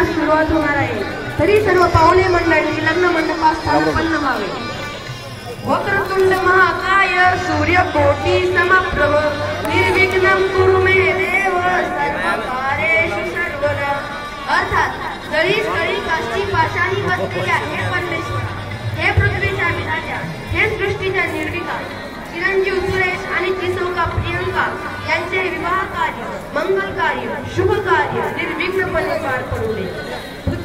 लग्नास सुरुवात होणार आहे. तरी सर्व पाहुणे मंडळी लग्न मंडपात स्थानापन्न व्हावे वक्रतुंड महाकाय सूर्यकोटी समप्रभ. निर्विघ्नं कुरु मे देव सर्वदा. अर्थात जळी स्थळी काष्टी पाशाही बसलेल्या हे परमेश्वर. हे पृथ्वीच्या विधात्या हे सृष्टीच्या निर्विकार. चिरंजीव सुरेश आणि त्रिसौका प्रियंका यांचे विवाह कार्य मंगल कार्य शुभ कार्य.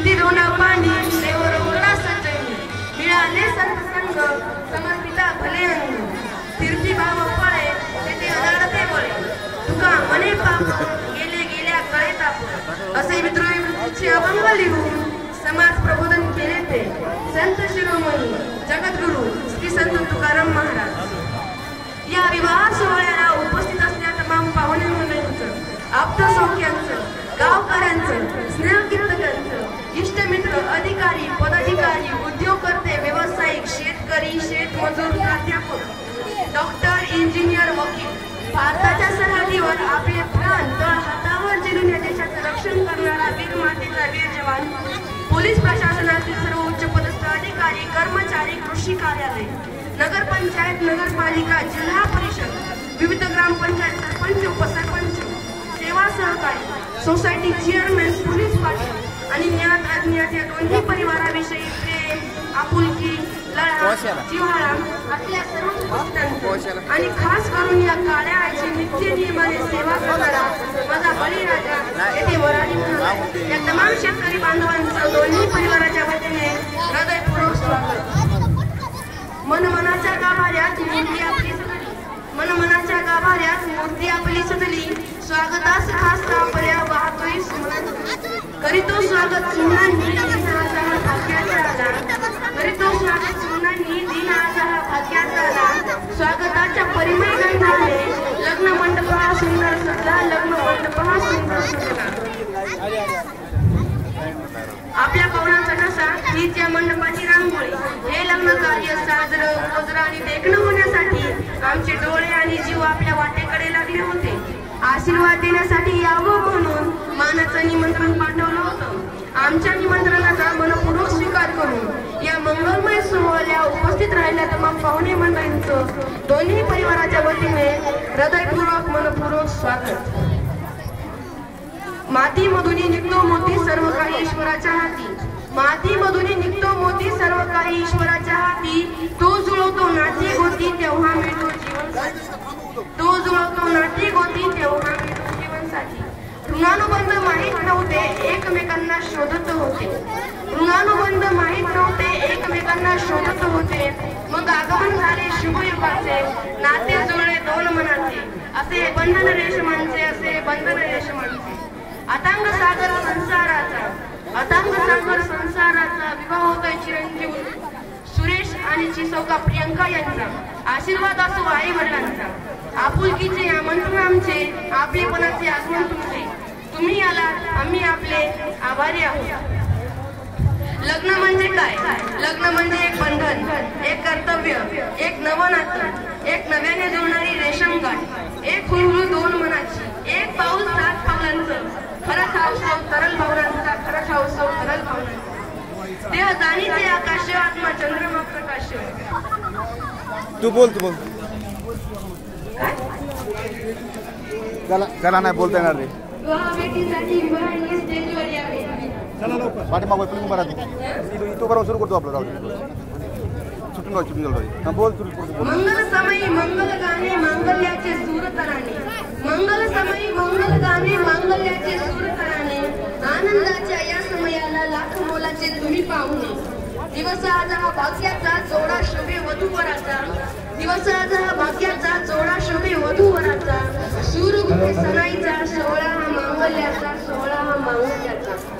कीर्ती रोना पाणी देव रोकडा सजवली मिळाले संत संग समर्पिता भले अंग. कीर्ती भाव फळे तेथे अदाडते बळे. तुका मने पाप गेले गेल्या कळे ताप. असे विद्रोही अभंग लिहून समाज प्रबोधन केले ते. संत शिरोमणी जगद्गुरु श्री संत तुकाराम महाराज. या विवाह सोहळ्याला उपस्थित असल्या तमाम पाहुणे मंडळींचं आप्त इंजिनियर वकील भारताच्या सरहदीवर आपले प्राण तळ हातावर जिरून या देशाचं रक्षण करणारा वीर मातेचा वीर जवान पोलीस प्रशासनातील सर्व उच्चपदस्थ अधिकारी कर्मचारी कृषी कार्यालय नगरपंचायत नगरपालिका जिल्हा परिषद विविध ग्रामपंचायत सरपंच उपसरपंच सेवा सहकारी सोसायटी चेअरमॅन पोलीस पाटील आणि ज्ञात अज्ञात या दोन्ही परिवाराविषयी प्रेम आपुलकी आणि खास करून या काळ्या आईची नित्य नियमाने सेवा करणारा माझा बळीराजा येथे वराडी म्हणाला या तमाम शेतकरी बांधवांचं दोन्ही परिवाराच्या वतीने हृदयपूर्वक स्वागत मनमनाच्या गाभाऱ्यात मूर्ती आपली मनमनाच्या गाभाऱ्यात मूर्ती आपली सजली. स्वागतास खास सापड्या वाहतोय करीतो स्वागत सुमनांनी दिनाचा हा भाग्याचा आला करीतो स्वागत सुमनांनी दिनाचा हा भाग्याचा आला स्वागताच्या परिमळ गंधाने लग्न मंडप हा सुंदर सजला लग्न मंडप हा सुंदर सजला आपल्या पवनाचा ठसा हीच या मंडपाची रांगोळी. हे लग्न कार्य साजरं गोजरं आणि देखणं होण्यासाठी आमचे डोळे आणि जीव आपल्या वाटेकडे लागले होते. आशीर्वाद देण्यासाठी यावं म्हणून मानाचं निमंत्रण पाठवलं होतं. आमच्या निमंत्रणाचा मनोभाव मंगलमय सोहळ्या उपस्थित राहिल्या तमाम पाहुणे मंडळींचं दोन्ही परिवाराच्या वतीने हृदयपूर्वक मनपूर्वक स्वागत. माती मधुनी निघतो मोती सर्व काही ईश्वराच्या हाती. माती मधुनी निघतो मोती सर्व काही ईश्वराच्या हाती. तो जुळवतो मग आगमन झाले शुभयुगाचे नाते जुळले दोन मनाचे. असे बंधन रेशमांचे असे बंधन रेशमांचे अतांग सागर संसाराचा अतांग सागर संसाराचा विवाह होतोय चिरंजीव सुरेश आणि चिसौका प्रियंका यांचा आशीर्वाद असो आई वडिलांचा. आपुलकीचे आमंत्रण आमचे आपलेपणाचे आगमन तुमचे. तुम्ही आला आम्ही आपले आभारी आहोत. म्हणजे काय? लग्न म्हणजे एक बंधन एक कर्तव्य एक नवनाथ एक नव्याने जुळणारी रेशम गाठ एक हुळहुळ दोन मनाची एक पाऊल सात पावलांचं खरा उत्सव तरल भावनांचा खरा उत्सव तरल भावनांचा. देह जाणीचे आकाश आत्मा चंद्रमा प्रकाश. तू बोल तू बोल. त्याला त्याला नाही बोलता येणार रे विवाह भेटीसाठी विवाहाने स्टेजवर यावे पाठीमागं तुम्ही उभा राहते. तो बरोबर सुरू करतो आपलं राहू. सुटून जाऊ सुटून जाऊ हां बोल सुरू बोल बोल. मंगल समयी मंगल गाणे मांगल्याचे सूर तराणे मंगल समयी मंगल गाणे मांगल्याचे सूर आनंदाच्या या समयाला लाख मोलाचे तुम्ही पाहुणे दिवस आज हा भाग्याचा जोडा शोभे वधूवराचा. दिवस आज हा भाग्याचा जोडा शोभे वधूवराचा. सूर सणाईचा सोहळा हा मांगल्याचा सणाईचा मंगलमय कुटुंब